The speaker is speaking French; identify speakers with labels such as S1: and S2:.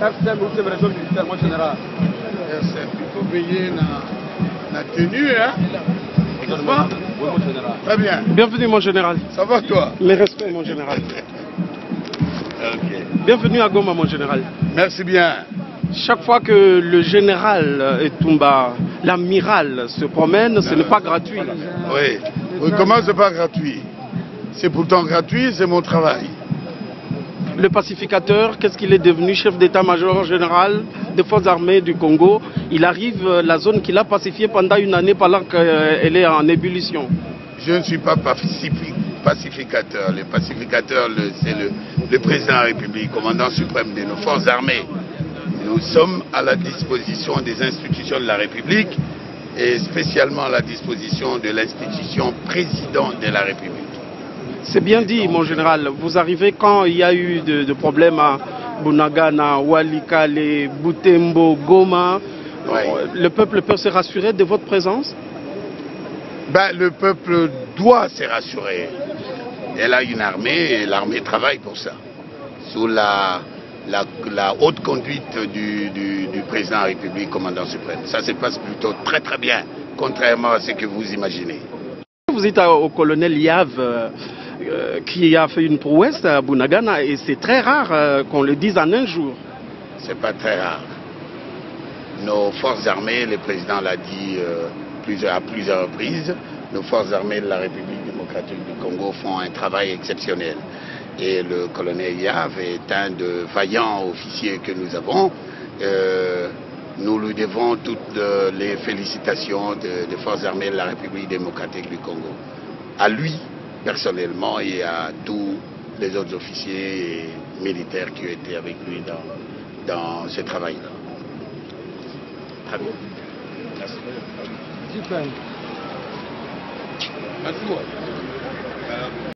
S1: FCM ou c'est général
S2: veiller la, la tenue, hein N'est-ce pas
S1: Oui, mon général.
S2: Très bien.
S3: Bienvenue, mon général.
S2: Ça va, toi?
S3: Les respects, mon général. Bienvenue à Goma, mon général.
S2: Merci bien.
S3: Chaque fois que le général est tombé l'amiral se promène, ce n'est pas gratuit.
S2: Oui. oui comment c'est pas gratuit? C'est pourtant gratuit, c'est mon travail.
S3: Le pacificateur, qu'est-ce qu'il est devenu? Chef d'état-major général des forces armées du Congo Il arrive euh, la zone qu'il a pacifiée pendant une année pendant qu'elle est en ébullition.
S2: Je ne suis pas pacifi- pacificateur. Le pacificateur, c'est le, le président de la République, commandant suprême de nos forces armées. Nous sommes à la disposition des institutions de la République et spécialement à la disposition de l'institution président de la République.
S3: C'est bien dit, mon général. Vous arrivez quand il y a eu de, de problèmes à Bunagana, Walikale, Butembo, Goma. Le peuple peut se rassurer de votre présence?
S2: Ben, le peuple doit se rassurer. Elle a une armée et l'armée travaille pour ça. Sous la, la, la haute conduite du, du- du président de la République, commandant suprême. Ça se passe plutôt très très bien, contrairement à ce que vous imaginez.
S3: Vous êtes au colonel Yav euh, euh, qui a fait une prouesse à Bunagana et c'est très rare euh, qu'on le dise en un jour.
S2: C'est pas très rare. Nos forces armées, le président l'a dit euh, plusieurs- à plusieurs reprises, nos forces armées de la République démocratique du Congo font un travail exceptionnel. Et le colonel Yav est un de vaillants officiers que nous avons. Euh, nous lui devons toutes euh, les félicitations de- des forces armées de la République démocratique du Congo. À lui, personnellement, et à tous les autres officiers et militaires qui ont été avec lui dans, dans ce travail-là.